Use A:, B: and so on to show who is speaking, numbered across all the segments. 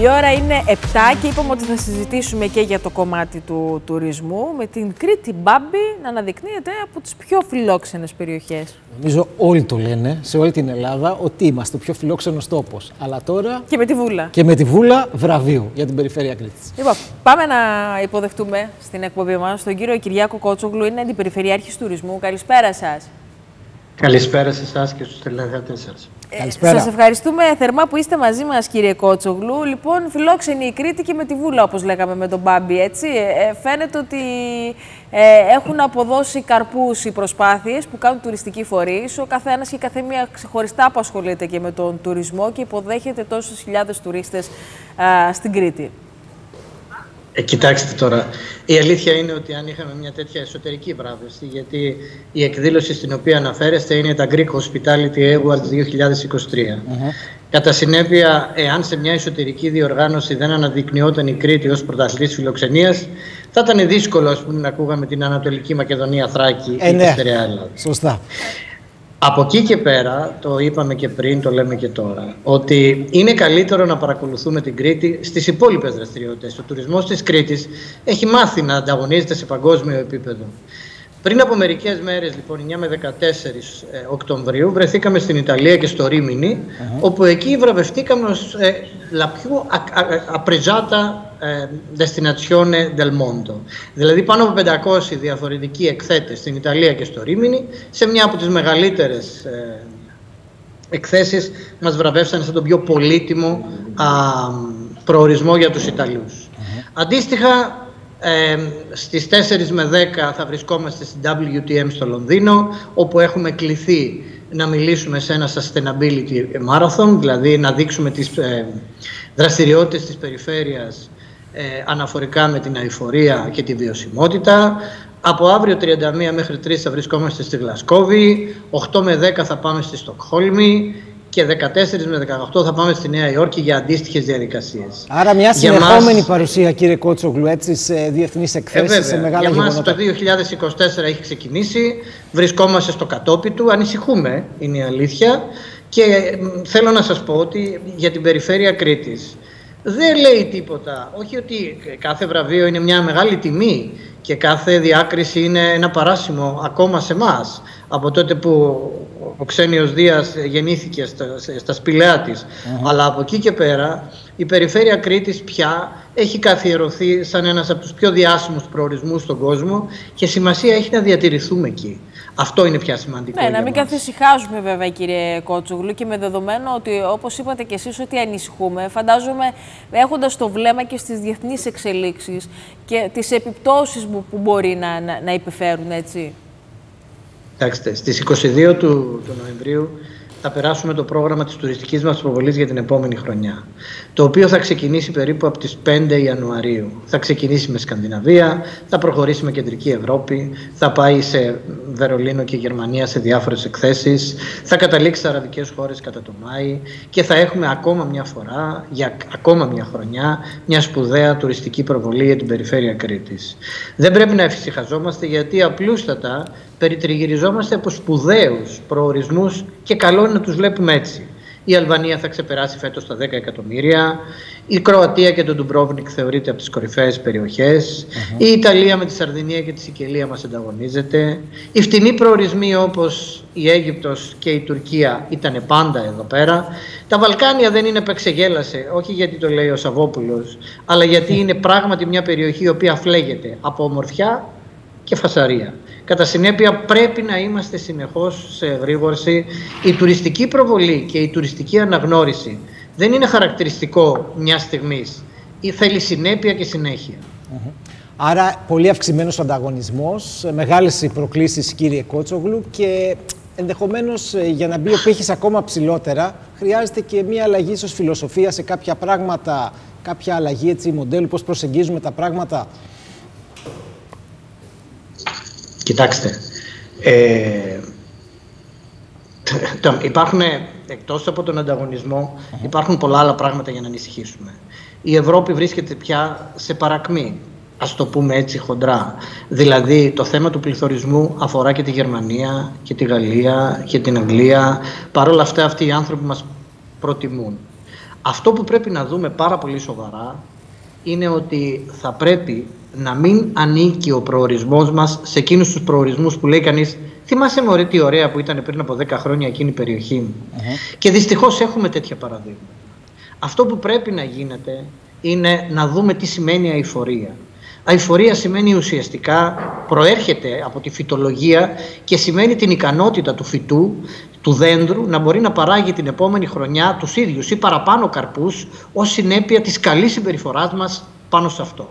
A: Η ώρα είναι 7 και είπαμε ότι θα συζητήσουμε και για το κομμάτι του τουρισμού με την Κρήτη Μπάμπη να αναδεικνύεται από τις πιο φιλόξενες περιοχές.
B: Νομίζω όλοι το λένε σε όλη την Ελλάδα ότι είμαστε ο πιο φιλόξενος τόπος. Αλλά τώρα...
A: Και με τη Βούλα.
B: Και με τη Βούλα βραβείο για την περιφέρεια Κρήτης.
A: Λοιπόν, πάμε να υποδεχτούμε στην εκπομπή μας τον κύριο Κυριάκο Κότσογλου, είναι αντιπεριφερειάρχης τουρισμού. Καλησπέρα σας.
C: Καλησπέρα σε εσάς και στους τηλεθεατέ σας.
B: Καλησπέρα.
A: Σας ευχαριστούμε θερμά που είστε μαζί μας κύριε Κότσογλου. Λοιπόν, φιλόξενη η Κρήτη και με τη Βούλα όπως λέγαμε με τον Μπάμπη, έτσι. Ε, φαίνεται ότι ε, έχουν αποδώσει καρπούς οι προσπάθειες που κάνουν τουριστικοί φορείς. Ο καθένας και η καθεμία ξεχωριστά που ασχολείται και με τον τουρισμό και υποδέχεται τόσους χιλιάδες τουρίστες ε, στην Κρήτη.
C: Ε, κοιτάξτε τώρα, η αλήθεια είναι ότι αν είχαμε μια τέτοια εσωτερική βράβευση, γιατί η εκδήλωση στην οποία αναφέρεστε είναι τα Greek Hospitality Awards 2023. Κατά συνέπεια, εάν σε μια εσωτερική διοργάνωση δεν αναδεικνυόταν η Κρήτη ως πρωταθλητής φιλοξενίας, θα ήταν δύσκολο ας πούμε, να ακούγαμε την Ανατολική Μακεδονία Θράκη
B: Ε,
C: ή τη
B: ναι.
C: Στερεά Ελλάδα.
B: Σωστά.
C: Από εκεί και πέρα, το είπαμε και πριν, το λέμε και τώρα, ότι είναι καλύτερο να παρακολουθούμε την Κρήτη στις υπόλοιπες δραστηριότητες. Ο τουρισμός της Κρήτης έχει μάθει να ανταγωνίζεται σε παγκόσμιο επίπεδο. Πριν από μερικές μέρες, λοιπόν, 9 με 14 ε, Οκτωβρίου, βρεθήκαμε στην Ιταλία και στο ρημινη όπου εκεί βραβευτήκαμε ως ε, la più a- a- apprezzata ε, destinazione del mondo. Δηλαδή πάνω από 500 διαφορετικοί εκθέτες στην Ιταλία και στο Ρήμινι, σε μια από τις μεγαλύτερες ε, εκθέσεις μας βραβεύσαν σαν τον πιο πολύτιμο α, προορισμό για τους Ιταλούς. Αντίστοιχα, ε, στις 4 με 10 θα βρισκόμαστε στην WTM στο Λονδίνο, όπου έχουμε κληθεί να μιλήσουμε σε ένα sustainability marathon, δηλαδή να δείξουμε τις ε, δραστηριότητες της περιφέρειας ε, αναφορικά με την αηφορία και τη βιωσιμότητα. Από αύριο 31 μέχρι 3 θα βρισκόμαστε στη Γλασκόβη, 8 με 10 θα πάμε στη Στοκχόλμη και 14 με 18 θα πάμε στη Νέα Υόρκη για αντίστοιχες διαδικασίες.
B: Άρα μια
C: Για
B: συνεχόμενη
C: μας-
B: παρουσία, κύριε Κότσογλου, έτσι, σε διεθνείς
C: Ε,
B: εκθέσεις, σε
C: βέβαια.
B: μεγάλα
C: Για μας
B: γεγονότα.
C: το 2024 έχει ξεκινήσει, βρισκόμαστε στο κατόπι του, ανησυχούμε, είναι η αλήθεια και μ, θέλω να σας πω ότι για την περιφέρεια Κρήτης δεν λέει τίποτα. Όχι ότι κάθε βραβείο είναι μια μεγάλη τιμή και κάθε διάκριση είναι ένα παράσημο ακόμα σε εμάς. Από τότε που ο Ξένιος Δίας γεννήθηκε στα, στα σπηλαία της. Αλλά από εκεί και πέρα η περιφέρεια Κρήτης πια έχει καθιερωθεί σαν ένας από τους πιο διάσημους προορισμούς στον κόσμο και σημασία έχει να διατηρηθούμε εκεί. Αυτό είναι πια σημαντικό.
A: Ναι,
C: για
A: να μην
C: μας.
A: καθησυχάζουμε βέβαια κύριε Κότσογλου και με δεδομένο ότι όπως είπατε και εσείς ότι ανησυχούμε, φαντάζομαι έχοντας το βλέμμα και στις διεθνείς εξελίξεις και τις επιπτώσεις που, που μπορεί να, να, να υπεφέρουν, έτσι.
C: Κοιτάξτε, στις 22 του, του Νοεμβρίου θα περάσουμε το πρόγραμμα της τουριστικής μας προβολής για την επόμενη χρονιά. Το οποίο θα ξεκινήσει περίπου από τις 5 Ιανουαρίου. Θα ξεκινήσει με Σκανδιναβία, θα προχωρήσει με Κεντρική Ευρώπη, θα πάει σε Βερολίνο και Γερμανία σε διάφορες εκθέσεις, θα καταλήξει σε αραβικές χώρες κατά το Μάη και θα έχουμε ακόμα μια φορά, για ακόμα μια χρονιά, μια σπουδαία τουριστική προβολή για την περιφέρεια Κρήτης. Δεν πρέπει να εφησυχαζόμαστε γιατί απλούστατα περιτριγυριζόμαστε από σπουδαίους προορισμούς και καλό είναι να τους βλέπουμε έτσι. Η Αλβανία θα ξεπεράσει φέτος τα 10 εκατομμύρια. Η Κροατία και το Ντουμπρόβνικ θεωρείται από τις κορυφαίες περιοχές. Η Ιταλία με τη Σαρδινία και τη Σικελία μας ανταγωνίζεται. Οι φτηνοί προορισμοί όπως η Αίγυπτος και η Τουρκία ήταν πάντα εδώ πέρα. Τα Βαλκάνια δεν είναι παίξε γέλασε, όχι γιατί το λέει ο Σαββόπουλος, αλλά γιατί είναι πράγματι μια περιοχή η οποία φλέγεται από ομορφιά και φασαρία. Κατά συνέπεια πρέπει να είμαστε συνεχώς σε εγρήγορση. Η τουριστική προβολή και η τουριστική αναγνώριση δεν είναι χαρακτηριστικό μιας στιγμής. Ή θέλει συνέπεια και συνέχεια.
B: Άρα, πολύ αυξημένος ανταγωνισμός, μεγάλες οι προκλήσεις, κύριε Κότσογλου, και ενδεχομένως για να μπει ο πύχης ακόμα ψηλότερα, χρειάζεται και μια αλλαγή ίσως φιλοσοφίας σε κάποια πράγματα, κάποια αλλαγή έτσι, μοντέλου, πώς προσεγγίζουμε τα πράγματα.
C: Κοιτάξτε, ε, το- υπάρχουν, εκτός από τον ανταγωνισμό, υπάρχουν πολλά άλλα πράγματα για να ανησυχήσουμε. Η Ευρώπη βρίσκεται πια σε παρακμή, ας το πούμε έτσι χοντρά. Δηλαδή, το θέμα του πληθωρισμού αφορά και τη Γερμανία και τη Γαλλία και την Αγγλία. Παρ' όλα αυτά, αυτοί οι άνθρωποι μας προτιμούν. Αυτό που πρέπει να δούμε πάρα πολύ σοβαρά είναι ότι θα πρέπει να μην ανήκει ο προορισμός μας σε εκείνους τους προορισμούς που λέει κανείς θυμάσαι μωρέ τι ωραία που ήταν πριν από 10 χρόνια εκείνη η περιοχή Και δυστυχώς έχουμε τέτοια παραδείγματα. Αυτό που πρέπει να γίνεται είναι να δούμε τι σημαίνει αηφορία. Αηφορία σημαίνει ουσιαστικά, προέρχεται από τη φυτολογία και σημαίνει την ικανότητα του φυτού, του δέντρου, να μπορεί να παράγει την επόμενη χρονιά τους ίδιους ή παραπάνω καρπούς ως συνέπεια της καλής συμπεριφοράς μας πάνω σε αυτό.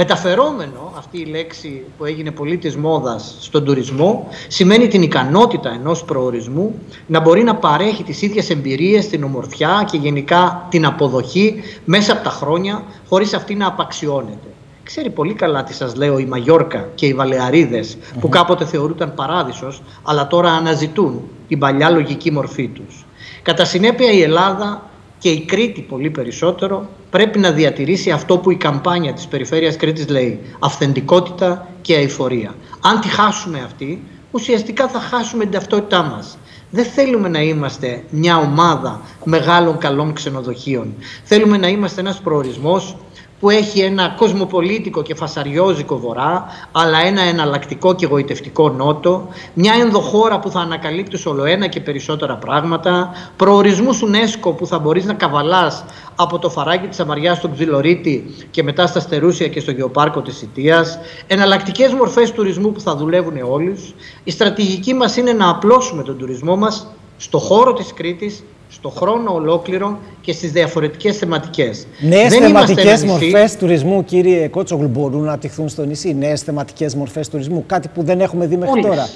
C: Μεταφερόμενο αυτή η λέξη που έγινε πολύ της μόδας στον τουρισμό σημαίνει την ικανότητα ενός προορισμού να μπορεί να παρέχει τις ίδιες εμπειρίες, την ομορφιά και γενικά την αποδοχή μέσα από τα χρόνια χωρίς αυτή να απαξιώνεται. Ξέρει πολύ καλά τι σας λέω η Μαγιόρκα και οι βαλεαριδες που κάποτε θεωρούνταν παράδεισος αλλά τώρα αναζητούν την παλιά λογική μορφή τους. Κατά συνέπεια η Ελλάδα και η Κρήτη πολύ περισσότερο πρέπει να διατηρήσει αυτό που η καμπάνια της Περιφέρειας Κρήτης λέει αυθεντικότητα και αηφορία. Αν τη χάσουμε αυτή ουσιαστικά θα χάσουμε την ταυτότητά μας. Δεν θέλουμε να είμαστε μια ομάδα μεγάλων καλών ξενοδοχείων. Θέλουμε να είμαστε ένας προορισμός που έχει ένα κοσμοπολίτικο και φασαριόζικο βορρά, αλλά ένα εναλλακτικό και γοητευτικό νότο, μια ενδοχώρα που θα ανακαλύπτει όλο ένα και περισσότερα πράγματα, προορισμούς UNESCO που θα μπορείς να καβαλάς από το φαράκι της Αμαριάς στον Ξυλορίτη και μετά στα Στερούσια και στο Γεωπάρκο της Ιτίας, εναλλακτικές μορφές τουρισμού που θα δουλεύουν όλους. Η στρατηγική μας είναι να απλώσουμε τον τουρισμό μας στο χώρο της Κρήτης στο χρόνο ολόκληρο και στις διαφορετικές θεματικές.
B: Νέες Δεν θεματικές μορφές τουρισμού, κύριε Κότσογλου, μπορούν να απτυχθούν στο νησί; Νέες θεματικές μορφές τουρισμού, κάτι που δεν έχουμε δει μέχρι τώρα;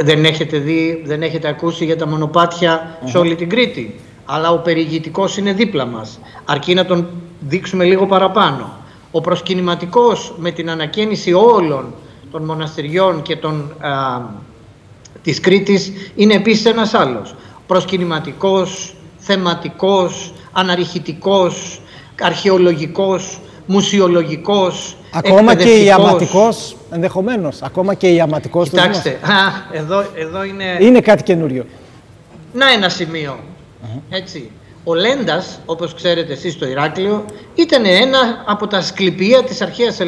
C: Δεν έχετε δει, δεν έχετε ακούσει για τα μονοπάτια σε όλη την Κρήτη. Αλλά ο περιηγητικός είναι δίπλα μας. Αρκεί να τον δείξουμε λίγο παραπάνω. Ο προσκυνηματικός με την ανακαίνιση όλων των μοναστηριών και των, α, της Κρήτης είναι επίσης ένας άλλος προσκυνηματικός, θεματικός, αναρριχητικός, αρχαιολογικός, μουσιολογικός,
B: Ακόμα και ιαματικός, ενδεχομένως. Ακόμα και ιαματικός.
C: Κοιτάξτε, α, εδώ, εδώ είναι...
B: Είναι κάτι καινούριο.
C: Να ένα σημείο. Έτσι. Ο Λέντας, όπως ξέρετε εσείς στο Ηράκλειο, ήταν ένα από τα σκληπία της αρχαίας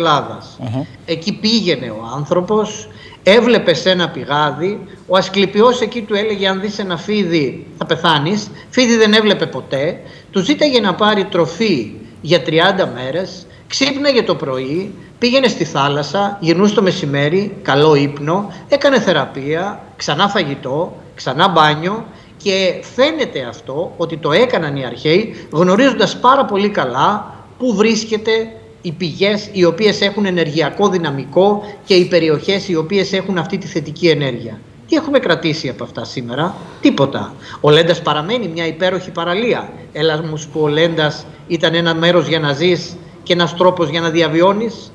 C: Εκεί πήγαινε ο άνθρωπος, έβλεπε ένα πηγάδι, ο Ασκληπιός εκεί του έλεγε αν δεις ένα φίδι θα πεθάνεις, φίδι δεν έβλεπε ποτέ, τους ζήταγε να πάρει τροφή για 30 μέρες, ξύπναγε το πρωί, πήγαινε στη θάλασσα, γυρνούσε το μεσημέρι, καλό ύπνο, έκανε θεραπεία, ξανά φαγητό, ξανά μπάνιο και φαίνεται αυτό ότι το έκαναν οι αρχαίοι γνωρίζοντας πάρα πολύ καλά πού βρίσκεται οι πηγές οι οποίες έχουν ενεργειακό δυναμικό και οι περιοχές οι οποίες έχουν αυτή τη θετική ενέργεια. Τι έχουμε κρατήσει από αυτά σήμερα, τίποτα. Ο Λέντας παραμένει μια υπέροχη παραλία. Έλα μου που ο Λέντας ήταν ένα μέρος για να ζεις και ένας τρόπος για να διαβιώνεις.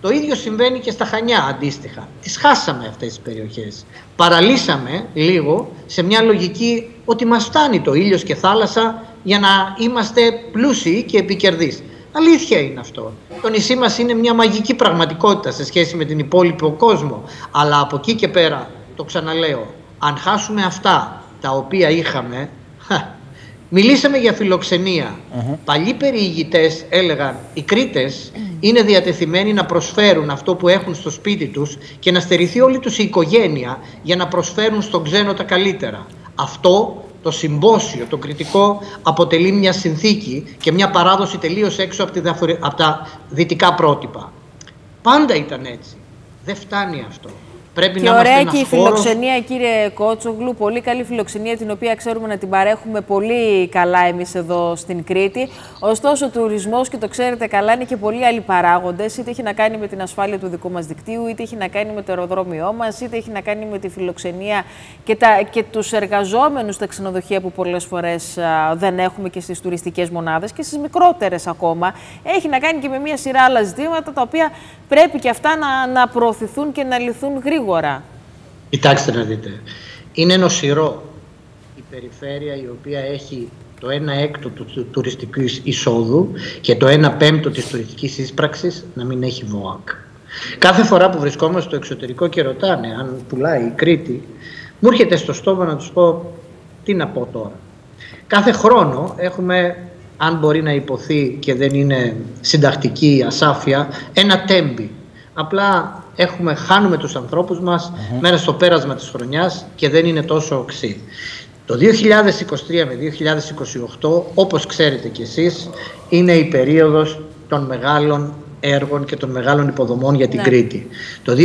C: Το ίδιο συμβαίνει και στα Χανιά αντίστοιχα. Τις χάσαμε αυτές τις περιοχές. Παραλύσαμε λίγο σε μια λογική ότι μας φτάνει το ήλιος και θάλασσα για να είμαστε πλούσιοι και επικερδείς. Αλήθεια είναι αυτό. Το νησί μας είναι μια μαγική πραγματικότητα σε σχέση με την υπόλοιπο κόσμο. Αλλά από εκεί και πέρα, το ξαναλέω, αν χάσουμε αυτά τα οποία είχαμε, μιλήσαμε για φιλοξενία. Mm-hmm. Παλιοί περιηγητές έλεγαν, οι Κρήτες είναι διατεθειμένοι να προσφέρουν αυτό που έχουν στο σπίτι τους και να στερηθεί όλη τους η οικογένεια για να προσφέρουν στον ξένο τα καλύτερα. Αυτό το συμπόσιο, το κριτικό αποτελεί μια συνθήκη και μια παράδοση τελείως έξω από, τα δυτικά πρότυπα. Πάντα ήταν έτσι. Δεν φτάνει αυτό.
A: Πρέπει και να ωραία και η φιλοξενία, κύριε Κότσογλου, πολύ καλή φιλοξενία την οποία ξέρουμε να την παρέχουμε πολύ καλά εμείς εδώ στην Κρήτη. Ωστόσο, ο τουρισμός και το ξέρετε καλά είναι και πολλοί άλλοι παράγοντες, είτε έχει να κάνει με την ασφάλεια του δικού μας δικτύου, είτε έχει να κάνει με το αεροδρόμιό μας, είτε έχει να κάνει με τη φιλοξενία και, τα, και τους εργαζόμενους στα ξενοδοχεία που πολλές φορές δεν έχουμε και στις τουριστικές μονάδες και στις μικρότερες ακόμα. Έχει να κάνει και με μια σειρά άλλα ζητήματα τα οποία πρέπει και αυτά να, να προωθηθούν και να λυθούν γρήγορα γρήγορα.
C: Κοιτάξτε να δείτε. Είναι νοσηρό η περιφέρεια η οποία έχει το 1 έκτο του τουριστικού εισόδου και το 1 πέμπτο της τουριστικής ίσπραξης να μην έχει ΒΟΑΚ. Κάθε φορά που βρισκόμαστε στο εξωτερικό και ρωτάνε αν πουλάει η Κρήτη, μου έρχεται στο στόμα να τους πω τι να πω τώρα. Κάθε χρόνο έχουμε, αν μπορεί να υποθεί και δεν είναι συντακτική ασάφεια, ένα τέμπι. Απλά έχουμε, χάνουμε τους ανθρώπους μας mm μέσα στο πέρασμα της χρονιάς και δεν είναι τόσο οξύ. Το 2023 με 2028, όπως ξέρετε κι εσείς, είναι η περίοδος των μεγάλων έργων και των μεγάλων υποδομών για την ναι. Κρήτη. Το 2026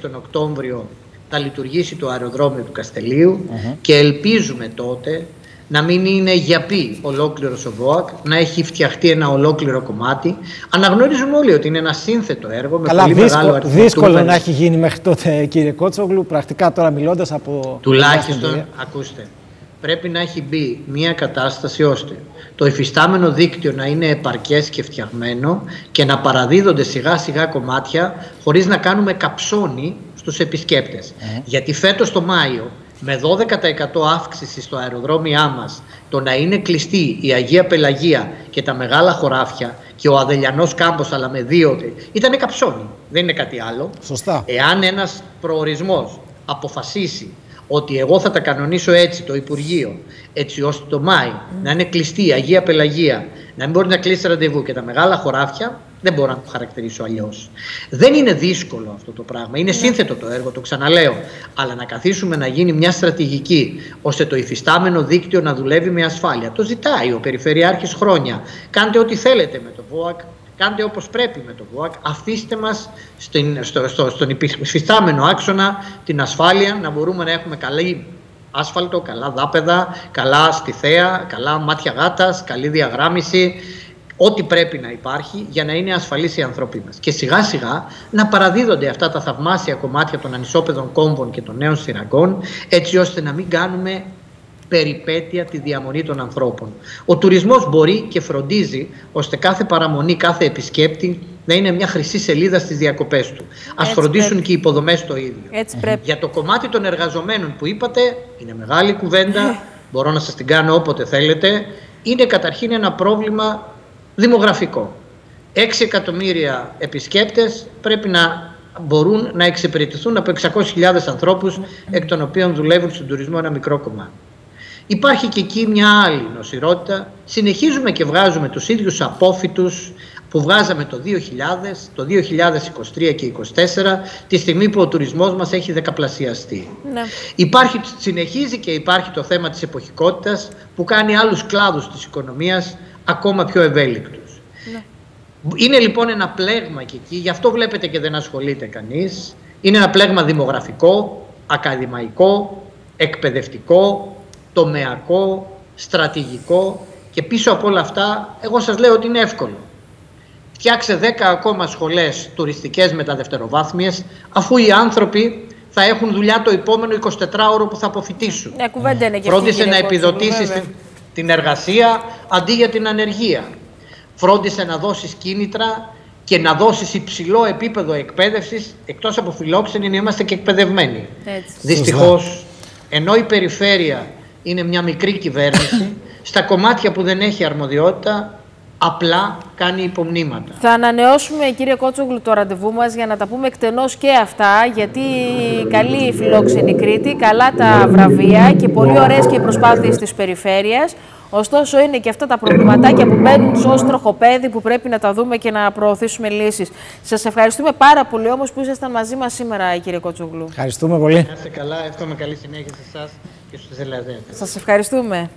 C: τον Οκτώβριο θα λειτουργήσει το αεροδρόμιο του καστελιου και ελπίζουμε τότε να μην είναι για πει ολόκληρος ο ΒΟΑΚ, να έχει φτιαχτεί ένα ολόκληρο κομμάτι. Αναγνωρίζουμε όλοι ότι είναι ένα σύνθετο έργο με
B: Καλά,
C: πολύ
B: δύσκολο,
C: μεγάλο αριθμό
B: Δύσκολο να έχει γίνει μέχρι τότε, κύριε Κότσογλου. Πρακτικά τώρα μιλώντας από.
C: Τουλάχιστον, ακούστε, πρέπει να έχει μπει μια κατάσταση ώστε το υφιστάμενο δίκτυο να είναι επαρκές και φτιαγμένο και να παραδίδονται σιγά σιγά κομμάτια χωρίς να κάνουμε καψόνι στους επισκέπτες. Ε. Γιατί φέτος το Μάιο με 12% αύξηση στο αεροδρόμια μας το να είναι κλειστή η Αγία Πελαγία και τα μεγάλα χωράφια και ο Αδελιανός κάμπος αλλά με δύο ήταν καψόνι, δεν είναι κάτι άλλο.
B: Σωστά.
C: Εάν ένας προορισμός αποφασίσει ότι εγώ θα τα κανονίσω έτσι το Υπουργείο, έτσι ώστε το Μάη να είναι κλειστή η Αγία Πελαγία, να μην μπορεί να κλείσει ραντεβού και τα μεγάλα χωράφια, δεν μπορώ να το χαρακτηρίσω αλλιώς. Δεν είναι δύσκολο αυτό το πράγμα. Είναι ναι. σύνθετο το έργο, το ξαναλέω. Αλλά να καθίσουμε να γίνει μια στρατηγική ώστε το υφιστάμενο δίκτυο να δουλεύει με ασφάλεια. Το ζητάει ο Περιφερειάρχης χρόνια. Κάντε ό,τι θέλετε με το ΒΟΑΚ. Κάντε όπως πρέπει με το ΒΟΑΚ. Αφήστε μας στο, στο, στον υφιστάμενο άξονα την ασφάλεια να μπορούμε να έχουμε καλή άσφαλτο, καλά δάπεδα, καλά στιθέα, καλά μάτια γάτας, καλή διαγράμμιση ό,τι πρέπει να υπάρχει για να είναι ασφαλείς οι άνθρωποι μας. Και σιγά σιγά να παραδίδονται αυτά τα θαυμάσια κομμάτια των ανισόπεδων κόμβων και των νέων σειραγών έτσι ώστε να μην κάνουμε περιπέτεια τη διαμονή των ανθρώπων. Ο τουρισμός μπορεί και φροντίζει ώστε κάθε παραμονή, κάθε επισκέπτη να είναι μια χρυσή σελίδα στις διακοπές του. Ας φροντίσουν και οι υποδομές το ίδιο.
A: Έτσι πρέπει.
C: Για το κομμάτι των εργαζομένων που είπατε, είναι μεγάλη κουβέντα, μπορώ να σας την κάνω όποτε θέλετε, είναι καταρχήν ένα πρόβλημα δημογραφικό. 6 εκατομμύρια επισκέπτες πρέπει να μπορούν να εξυπηρετηθούν από 600.000 ανθρώπους εκ των οποίων δουλεύουν στον τουρισμό ένα μικρό κομμάτι. Υπάρχει και εκεί μια άλλη νοσηρότητα. Συνεχίζουμε και βγάζουμε τους ίδιους απόφυτους που βγάζαμε το 2000, το 2023 και 2024, τη στιγμή που ο τουρισμός μας έχει δεκαπλασιαστεί. Ναι. Υπάρχει, συνεχίζει και υπάρχει το θέμα της εποχικότητας που κάνει άλλους κλάδους της οικονομίας ακόμα πιο ευέλικτους. Ναι. Είναι λοιπόν ένα πλέγμα και εκεί, γι' αυτό βλέπετε και δεν ασχολείται κανείς. Είναι ένα πλέγμα δημογραφικό, ακαδημαϊκό, εκπαιδευτικό, τομεακό, στρατηγικό και πίσω από όλα αυτά εγώ σας λέω ότι είναι εύκολο. Φτιάξε 10 ακόμα σχολές τουριστικές μεταδευτεροβάθμιες αφού οι άνθρωποι θα έχουν δουλειά το επόμενο 24ωρο που θα αποφυτίσουν.
A: Ναι, κουβέντα είναι και
C: Φρόντισε να επιδοτήσεις την εργασία αντί για την ανεργία. Φρόντισε να δώσεις κίνητρα και να δώσεις υψηλό επίπεδο εκπαίδευσης, εκτός από φιλόξενοι να είμαστε και εκπαιδευμένοι. Έτσι. Δυστυχώς, ενώ η περιφέρεια είναι μια μικρή κυβέρνηση, στα κομμάτια που δεν έχει αρμοδιότητα, απλά κάνει υπομνήματα.
A: Θα ανανεώσουμε, κύριε Κότσογλου, το ραντεβού μας για να τα πούμε εκτενώς και αυτά, γιατί καλή η φιλόξενη Κρήτη, καλά τα βραβεία και πολύ ωραίες και οι προσπάθειες της περιφέρειας. Ωστόσο, είναι και αυτά τα προβληματάκια που μπαίνουν ω τροχοπέδι που πρέπει να τα δούμε και να προωθήσουμε λύσεις. Σας ευχαριστούμε πάρα πολύ όμως που ήσασταν μαζί μας σήμερα, κύριε Κότσογλου.
B: Ευχαριστούμε πολύ.
C: Να είστε καλά, εύχομαι καλή συνέχεια σε εσάς και στους Ελλαδέτε.
A: Σας ευχαριστούμε.